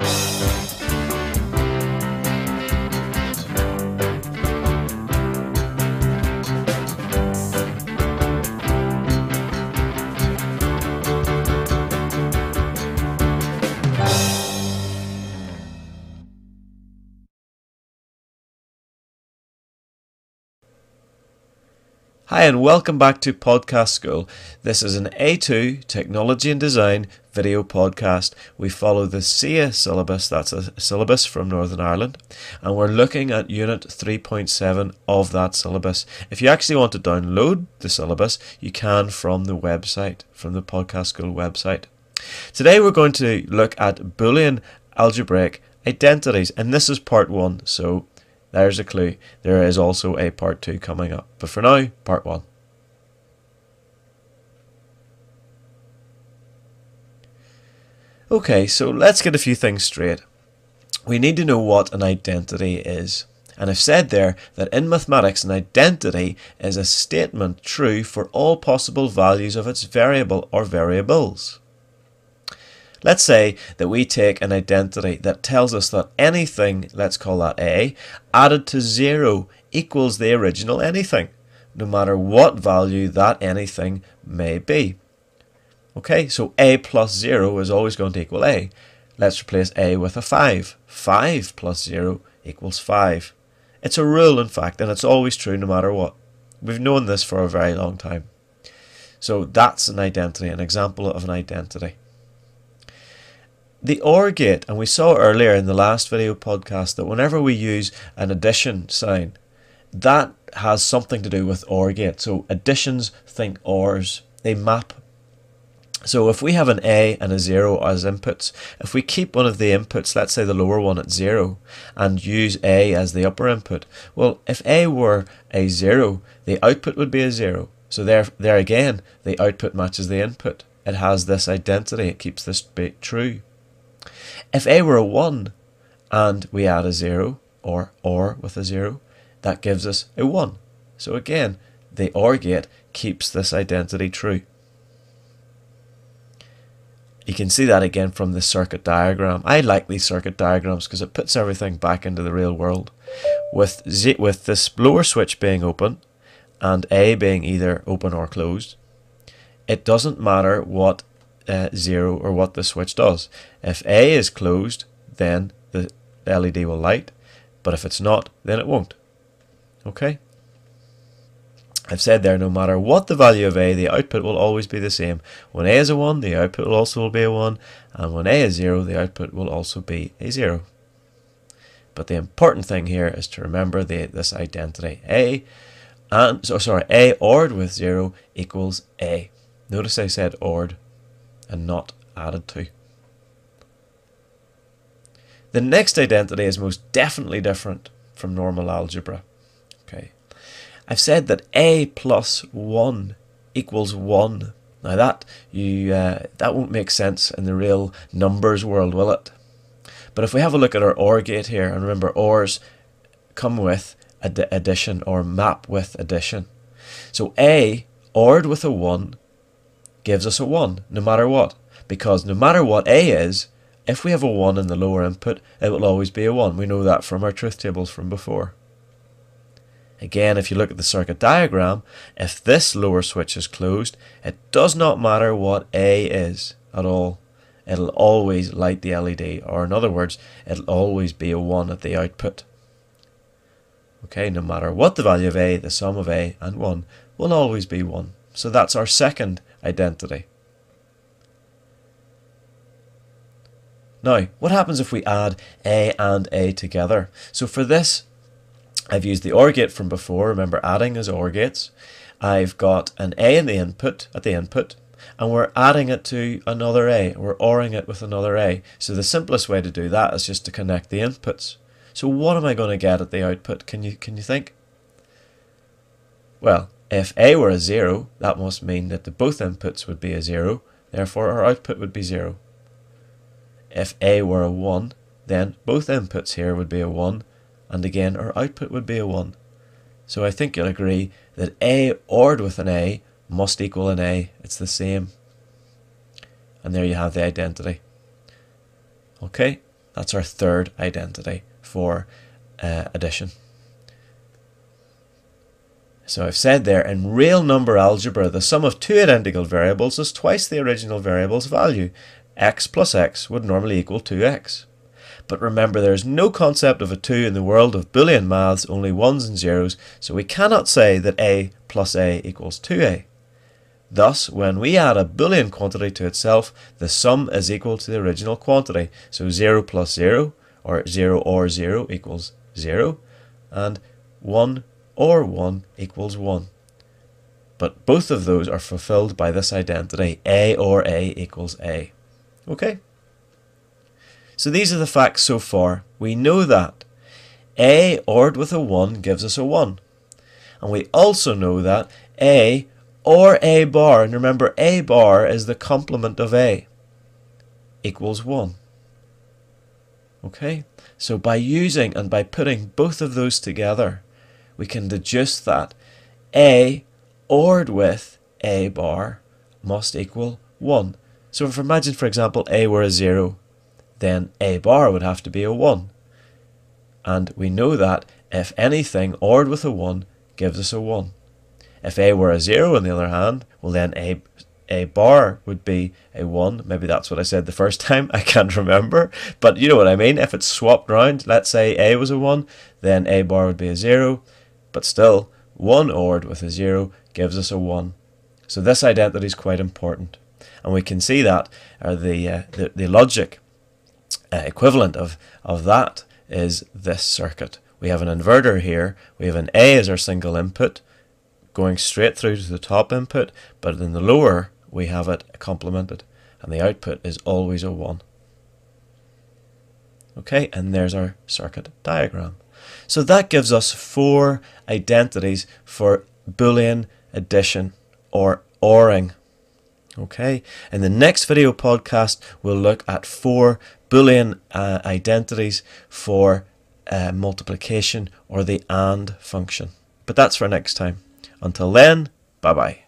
Música Hi, and welcome back to Podcast School. This is an A2 Technology and Design video podcast. We follow the SIA syllabus, that's a syllabus from Northern Ireland, and we're looking at Unit 3.7 of that syllabus. If you actually want to download the syllabus, you can from the website, from the Podcast School website. Today we're going to look at Boolean algebraic identities, and this is part one, so there's a clue. There is also a part two coming up. But for now, part one. Okay, so let's get a few things straight. We need to know what an identity is. And I've said there that in mathematics an identity is a statement true for all possible values of its variable or variables. Let's say that we take an identity that tells us that anything, let's call that A, added to 0 equals the original anything, no matter what value that anything may be. Okay, so A plus 0 is always going to equal A. Let's replace A with a 5. 5 plus 0 equals 5. It's a rule, in fact, and it's always true no matter what. We've known this for a very long time. So that's an identity, an example of an identity. The OR gate, and we saw earlier in the last video podcast that whenever we use an addition sign, that has something to do with OR gate. So additions think ORs, they map. So if we have an A and a 0 as inputs, if we keep one of the inputs, let's say the lower one at 0, and use A as the upper input, well, if A were a 0, the output would be a 0. So there, there again, the output matches the input. It has this identity, it keeps this bit true. If a were a 1 and we add a 0 or OR with a 0, that gives us a 1. So again, the OR gate keeps this identity true. You can see that again from the circuit diagram. I like these circuit diagrams because it puts everything back into the real world. With, Z with this blower switch being open and A being either open or closed, it doesn't matter what uh, 0 or what the switch does. If A is closed, then the LED will light, but if it's not, then it won't. Okay? I've said there, no matter what the value of A, the output will always be the same. When A is a 1, the output will also be a 1, and when A is 0, the output will also be a 0. But the important thing here is to remember the, this identity. A and so sorry, A ORed with 0 equals A. Notice I said ORed and not added to. The next identity is most definitely different from normal algebra. Okay, I've said that a plus 1 equals 1. Now that you uh, that won't make sense in the real numbers world, will it? But if we have a look at our OR gate here, and remember ORs come with ad addition or map with addition. So A ORed with a 1 gives us a 1, no matter what. Because no matter what A is, if we have a 1 in the lower input, it will always be a 1. We know that from our truth tables from before. Again, if you look at the circuit diagram, if this lower switch is closed, it does not matter what A is at all. It'll always light the LED, or in other words, it'll always be a 1 at the output. Okay, no matter what the value of A, the sum of A and 1 will always be 1. So that's our second identity. Now, what happens if we add A and A together? So for this, I've used the OR gate from before. Remember, adding is OR gates. I've got an A in the input, at the input, and we're adding it to another A. We're ORing it with another A. So the simplest way to do that is just to connect the inputs. So what am I going to get at the output? Can you, can you think? Well, if A were a 0, that must mean that the both inputs would be a 0, therefore our output would be 0. If A were a 1, then both inputs here would be a 1, and again our output would be a 1. So I think you'll agree that A ORed with an A must equal an A. It's the same. And there you have the identity. Okay, That's our third identity for uh, addition. So I've said there, in real number algebra, the sum of two identical variables is twice the original variable's value. x plus x would normally equal 2x. But remember, there is no concept of a 2 in the world of Boolean maths, only ones and zeros, so we cannot say that a plus a equals 2a. Thus, when we add a Boolean quantity to itself, the sum is equal to the original quantity. So 0 plus 0, or 0 or 0 equals 0, and 1 or 1 equals 1. But both of those are fulfilled by this identity, a or a equals a. Okay? So these are the facts so far. We know that a ORed with a 1 gives us a 1. And we also know that a or a bar, and remember a bar is the complement of a, equals 1. Okay? So by using and by putting both of those together, we can deduce that a ORed with a bar must equal 1. So if imagine, for example, a were a 0, then a bar would have to be a 1. And we know that if anything ORed with a 1 gives us a 1. If a were a 0 on the other hand, well then a a bar would be a 1. Maybe that's what I said the first time. I can't remember. But you know what I mean. If it's swapped round, let's say a was a 1, then a bar would be a 0. But still, 1 ORed with a 0 gives us a 1. So this identity is quite important. And we can see that, or the, uh, the, the logic uh, equivalent of, of that is this circuit. We have an inverter here. We have an A as our single input going straight through to the top input, but in the lower we have it complemented and the output is always a 1. Okay, and there's our circuit diagram. So that gives us four identities for Boolean addition or ORing. Okay, in the next video podcast, we'll look at four Boolean uh, identities for uh, multiplication or the AND function. But that's for next time. Until then, bye bye.